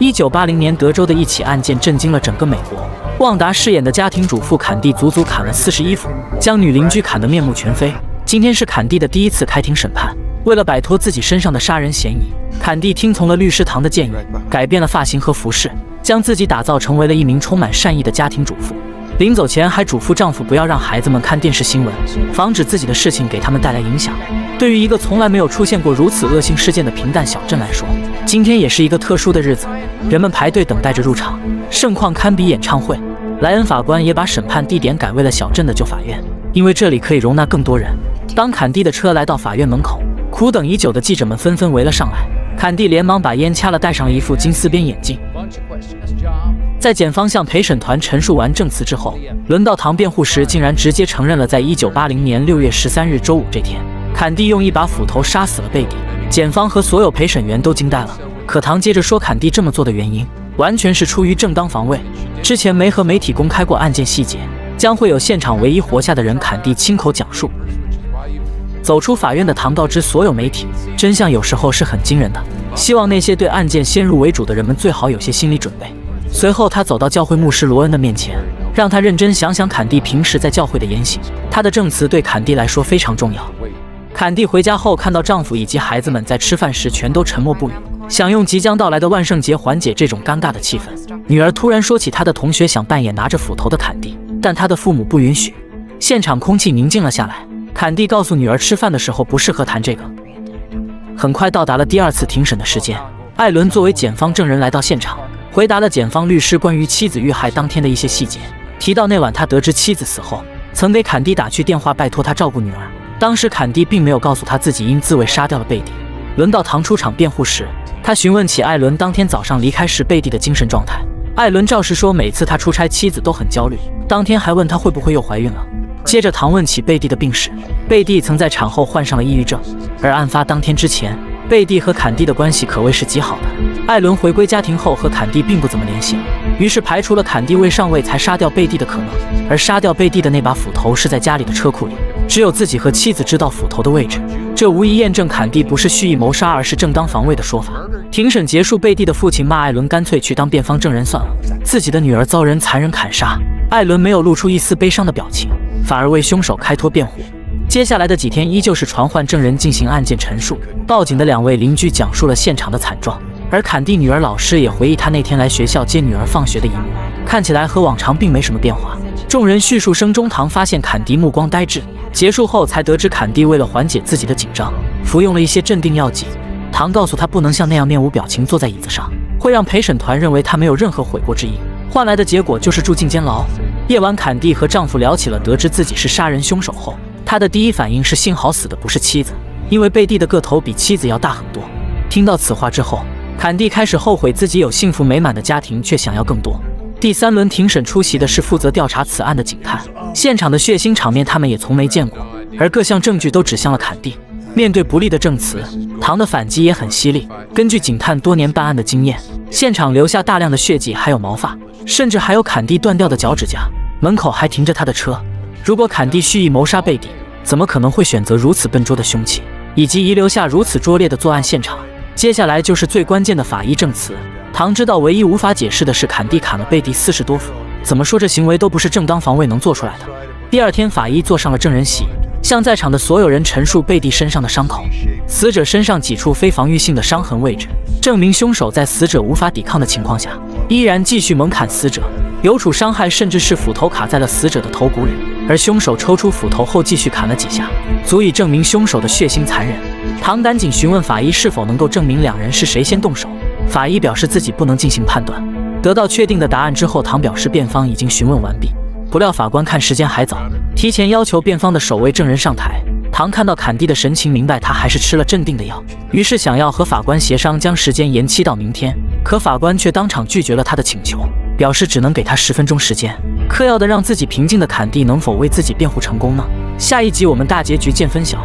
一九八零年，德州的一起案件震惊了整个美国。旺达饰演的家庭主妇坎蒂足足砍了四十一斧，将女邻居砍得面目全非。今天是坎蒂的第一次开庭审判。为了摆脱自己身上的杀人嫌疑，坎蒂听从了律师唐的建议，改变了发型和服饰，将自己打造成为了一名充满善意的家庭主妇。临走前还嘱咐丈夫不要让孩子们看电视新闻，防止自己的事情给他们带来影响。对于一个从来没有出现过如此恶性事件的平淡小镇来说，今天也是一个特殊的日子。人们排队等待着入场，盛况堪比演唱会。莱恩法官也把审判地点改为了小镇的旧法院，因为这里可以容纳更多人。当坎蒂的车来到法院门口，苦等已久的记者们纷纷围了上来。坎蒂连忙把烟掐了，戴上了一副金丝边眼镜。在检方向陪审团陈述完证词之后，轮到唐辩护时，竟然直接承认了，在一九八零年六月十三日周五这天，坎蒂用一把斧头杀死了贝蒂。检方和所有陪审员都惊呆了。可唐接着说，坎蒂这么做的原因，完全是出于正当防卫。之前没和媒体公开过案件细节，将会有现场唯一活下的人坎蒂亲口讲述。走出法院的唐告知所有媒体，真相有时候是很惊人的。希望那些对案件先入为主的人们最好有些心理准备。随后，他走到教会牧师罗恩的面前，让他认真想想坎蒂平时在教会的言行。他的证词对坎蒂来说非常重要。坎蒂回家后，看到丈夫以及孩子们在吃饭时全都沉默不语，想用即将到来的万圣节缓解这种尴尬的气氛。女儿突然说起她的同学想扮演拿着斧头的坎蒂，但她的父母不允许。现场空气宁静了下来。坎蒂告诉女儿，吃饭的时候不适合谈这个。很快到达了第二次庭审的时间，艾伦作为检方证人来到现场。回答了检方律师关于妻子遇害当天的一些细节，提到那晚他得知妻子死后，曾给坎蒂打去电话，拜托他照顾女儿。当时坎蒂并没有告诉他自己因自卫杀掉了贝蒂。轮到唐出场辩护时，他询问起艾伦当天早上离开时贝蒂的精神状态。艾伦照实说，每次他出差，妻子都很焦虑。当天还问他会不会又怀孕了。接着唐问起贝蒂的病史，贝蒂曾在产后患上了抑郁症，而案发当天之前。贝蒂和坎蒂的关系可谓是极好的。艾伦回归家庭后和坎蒂并不怎么联系，于是排除了坎蒂为上位才杀掉贝蒂的可能。而杀掉贝蒂的那把斧头是在家里的车库里，只有自己和妻子知道斧头的位置。这无疑验证坎蒂不是蓄意谋杀，而是正当防卫的说法。庭审结束，贝蒂的父亲骂艾伦干脆去当辩方证人算了，自己的女儿遭人残忍砍杀。艾伦没有露出一丝悲伤的表情，反而为凶手开脱辩护。接下来的几天依旧是传唤证人进行案件陈述，报警的两位邻居讲述了现场的惨状，而坎蒂女儿老师也回忆她那天来学校接女儿放学的一幕，看起来和往常并没什么变化。众人叙述声中，唐发现坎蒂目光呆滞，结束后才得知坎蒂为了缓解自己的紧张，服用了一些镇定药剂。唐告诉他不能像那样面无表情坐在椅子上，会让陪审团认为他没有任何悔过之意，换来的结果就是住进监牢。夜晚，坎蒂和丈夫聊起了得知自己是杀人凶手后。他的第一反应是幸好死的不是妻子，因为贝蒂的个头比妻子要大很多。听到此话之后，坎蒂开始后悔自己有幸福美满的家庭，却想要更多。第三轮庭审出席的是负责调查此案的警探，现场的血腥场面他们也从没见过，而各项证据都指向了坎蒂。面对不利的证词，唐的反击也很犀利。根据警探多年办案的经验，现场留下大量的血迹，还有毛发，甚至还有坎蒂断掉的脚趾甲。门口还停着他的车。如果坎蒂蓄意谋杀贝蒂，怎么可能会选择如此笨拙的凶器，以及遗留下如此拙劣的作案现场？接下来就是最关键的法医证词。唐知道，唯一无法解释的是坎蒂砍了贝蒂四十多斧，怎么说这行为都不是正当防卫能做出来的。第二天，法医坐上了证人席，向在场的所有人陈述贝蒂身上的伤口，死者身上几处非防御性的伤痕位置，证明凶手在死者无法抵抗的情况下，依然继续猛砍死者。有处伤害甚至是斧头卡在了死者的头骨里，而凶手抽出斧头后继续砍了几下，足以证明凶手的血腥残忍。唐赶紧询问法医是否能够证明两人是谁先动手，法医表示自己不能进行判断。得到确定的答案之后，唐表示辩方已经询问完毕。不料法官看时间还早，提前要求辩方的首位证人上台。唐看到坎蒂的神情，明白他还是吃了镇定的药，于是想要和法官协商将时间延期到明天，可法官却当场拒绝了他的请求。表示只能给他十分钟时间，嗑药的让自己平静的坎蒂能否为自己辩护成功呢？下一集我们大结局见分晓。